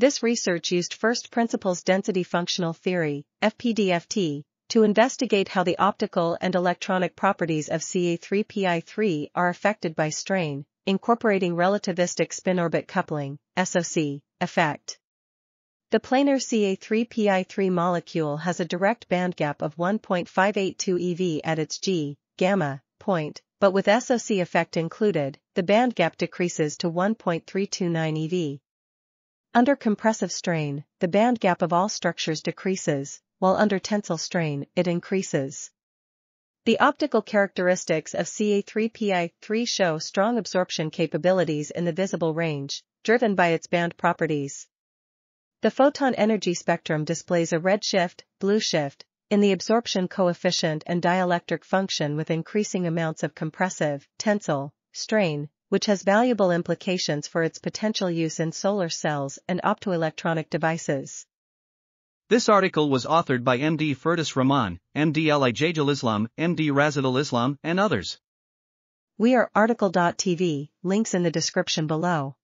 This research used first principles density functional theory, FPDFT, to investigate how the optical and electronic properties of Ca3PI3 are affected by strain, incorporating relativistic spin-orbit coupling, SOC, effect. The planar Ca3PI3 molecule has a direct bandgap of 1.582 eV at its G, gamma, point, but with SOC effect included, the bandgap decreases to 1.329 eV. Under compressive strain, the band gap of all structures decreases, while under tensile strain, it increases. The optical characteristics of Ca3PI3 show strong absorption capabilities in the visible range, driven by its band properties. The photon energy spectrum displays a red shift, blue shift, in the absorption coefficient and dielectric function with increasing amounts of compressive, tensile, strain, which has valuable implications for its potential use in solar cells and optoelectronic devices. This article was authored by MD Ferdous Rahman, MD Al Ijajul Islam, MD Rasidul Islam, and others. We are RTCL.TV, links in the description below.